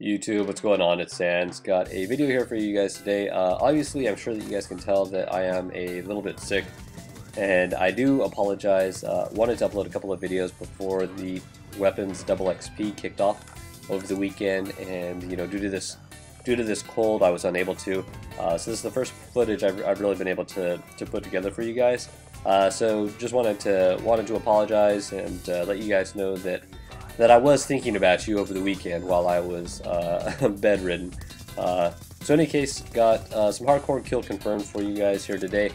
YouTube, what's going on? It's Sandz. Got a video here for you guys today. Uh, obviously, I'm sure that you guys can tell that I am a little bit sick, and I do apologize. Uh, wanted to upload a couple of videos before the Weapons Double XP kicked off over the weekend, and you know, due to this due to this cold, I was unable to. Uh, so this is the first footage I've, I've, really been able to, to put together for you guys. Uh, so just wanted to wanted to apologize and uh, let you guys know that that I was thinking about you over the weekend while I was uh, bedridden. Uh, so in any case, got uh, some hardcore kill confirmed for you guys here today.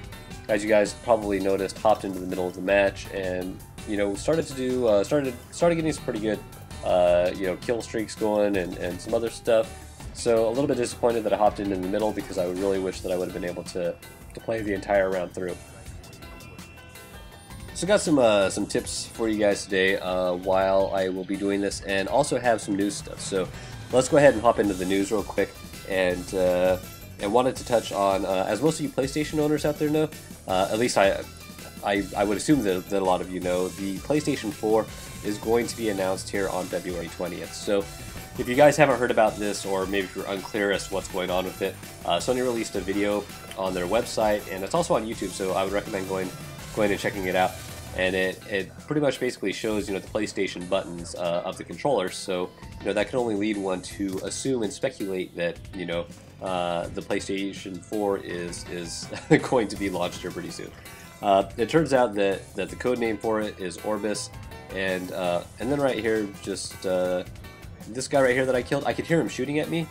As you guys probably noticed, hopped into the middle of the match and you know started to do uh, started started getting some pretty good uh, you know kill streaks going and, and some other stuff. So a little bit disappointed that I hopped in in the middle because I really wish that I would have been able to to play the entire round through. So got some uh, some tips for you guys today uh, while I will be doing this, and also have some news stuff. So let's go ahead and hop into the news real quick, and uh, wanted to touch on uh, as most of you PlayStation owners out there know, uh, at least I, I I would assume that, that a lot of you know, the PlayStation 4 is going to be announced here on February 20th. So if you guys haven't heard about this, or maybe if you're unclear as to what's going on with it, uh, Sony released a video on their website, and it's also on YouTube. So I would recommend going going and checking it out and it, it pretty much basically shows you know the PlayStation buttons uh, of the controller. So you know that can only lead one to assume and speculate that you know uh, the PlayStation 4 is is going to be launched here pretty soon. Uh, it turns out that that the code name for it is Orbis, and uh, and then right here just uh, this guy right here that I killed, I could hear him shooting at me.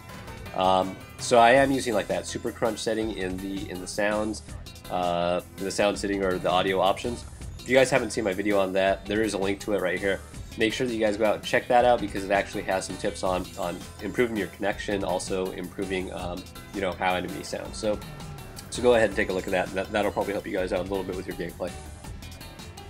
Um, so I am using like that super crunch setting in the in the sounds, uh, the sound setting or the audio options. If you guys haven't seen my video on that, there is a link to it right here. Make sure that you guys go out and check that out because it actually has some tips on, on improving your connection, also improving um, you know how enemies sound. So, so go ahead and take a look at that. that. That'll probably help you guys out a little bit with your gameplay.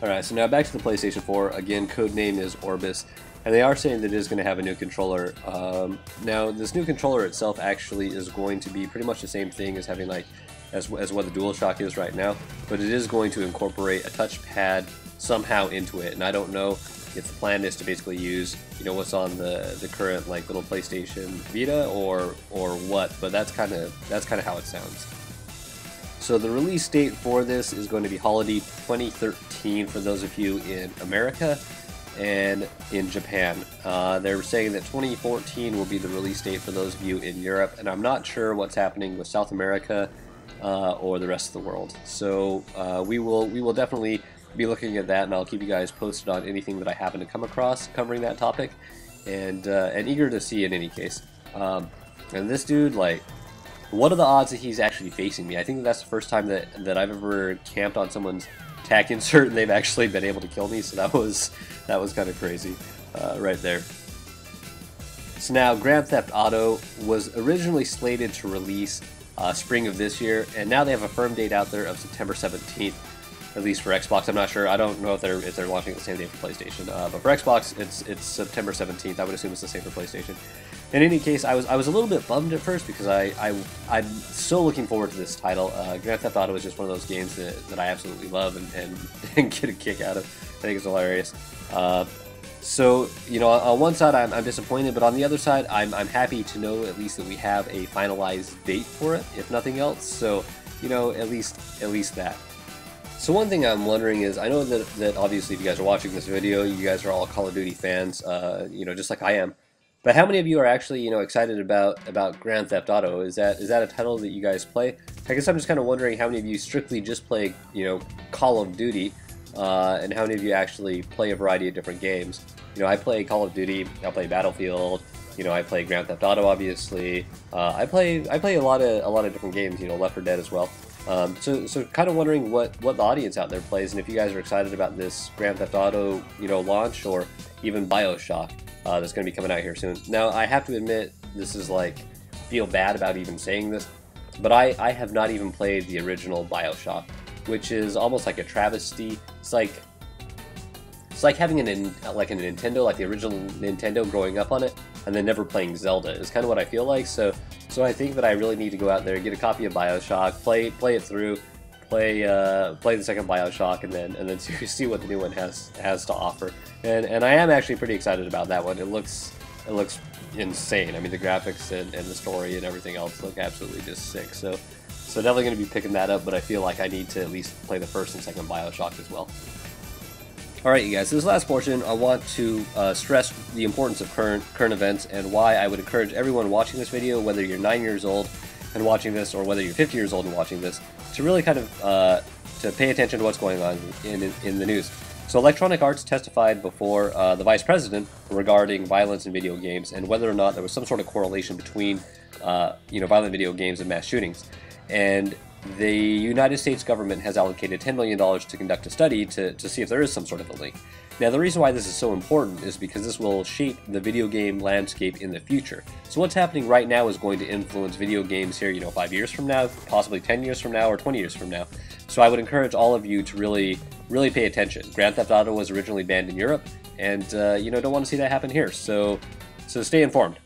Alright, so now back to the PlayStation 4. Again, code name is Orbis. And they are saying that it is going to have a new controller. Um, now, this new controller itself actually is going to be pretty much the same thing as having like as, as what the DualShock is right now, but it is going to incorporate a touchpad somehow into it. And I don't know if the plan is to basically use, you know, what's on the, the current like little PlayStation Vita or or what, but that's kind of that's kind of how it sounds. So the release date for this is going to be holiday 2013 for those of you in America and in Japan. Uh, they're saying that 2014 will be the release date for those of you in Europe, and I'm not sure what's happening with South America uh, or the rest of the world. So uh, we will we will definitely be looking at that, and I'll keep you guys posted on anything that I happen to come across covering that topic, and uh, and eager to see in any case. Um, and this dude, like, what are the odds that he's actually facing me? I think that's the first time that that I've ever camped on someone's tac insert and they've actually been able to kill me. So that was that was kind of crazy, uh, right there. So now, Grand Theft Auto was originally slated to release uh, spring of this year, and now they have a firm date out there of September 17th, at least for Xbox. I'm not sure. I don't know if they're if they're launching the same day for PlayStation, uh, but for Xbox, it's it's September 17th. I would assume it's the same for PlayStation. In any case, I was I was a little bit bummed at first because I, I I'm so looking forward to this title. Uh, Grand Theft Auto is just one of those games that, that I absolutely love and, and, and get a kick out of. I think it's hilarious. Uh, so, you know, on one side I'm, I'm, disappointed, but on the other side I'm, I'm happy to know at least that we have a finalized date for it, if nothing else. So, you know, at least at least that. So one thing I'm wondering is, I know that, that obviously if you guys are watching this video, you guys are all Call of Duty fans, uh, you know, just like I am. But how many of you are actually, you know, excited about about Grand Theft Auto? Is that is that a title that you guys play? I guess I'm just kind of wondering how many of you strictly just play, you know, Call of Duty, uh, and how many of you actually play a variety of different games. You know, I play Call of Duty, I play Battlefield, you know, I play Grand Theft Auto, obviously. Uh, I play I play a lot of a lot of different games. You know, Left 4 Dead as well. Um, so, so kind of wondering what what the audience out there plays, and if you guys are excited about this Grand Theft Auto, you know, launch or even Bioshock uh, that's going to be coming out here soon. Now, I have to admit, this is like feel bad about even saying this, but I I have not even played the original Bioshock which is almost like a travesty. It's like it's like having an like a Nintendo, like the original Nintendo, growing up on it, and then never playing Zelda. Is kind of what I feel like. So, so I think that I really need to go out there, get a copy of Bioshock, play play it through, play uh, play the second Bioshock, and then and then see, see what the new one has has to offer. And and I am actually pretty excited about that one. It looks it looks insane. I mean, the graphics and, and the story and everything else look absolutely just sick. So, so definitely going to be picking that up. But I feel like I need to at least play the first and second Bioshock as well. All right, you guys. So this last portion, I want to uh, stress the importance of current current events and why I would encourage everyone watching this video, whether you're nine years old and watching this, or whether you're 50 years old and watching this, to really kind of uh, to pay attention to what's going on in, in, in the news. So Electronic Arts testified before uh, the vice president regarding violence in video games and whether or not there was some sort of correlation between, uh, you know, violent video games and mass shootings. And the United States government has allocated $10 million to conduct a study to, to see if there is some sort of a link. Now, the reason why this is so important is because this will shape the video game landscape in the future. So what's happening right now is going to influence video games here, you know, five years from now, possibly 10 years from now, or 20 years from now. So I would encourage all of you to really, really pay attention. Grand Theft Auto was originally banned in Europe, and, uh, you know, don't want to see that happen here. So, so stay informed.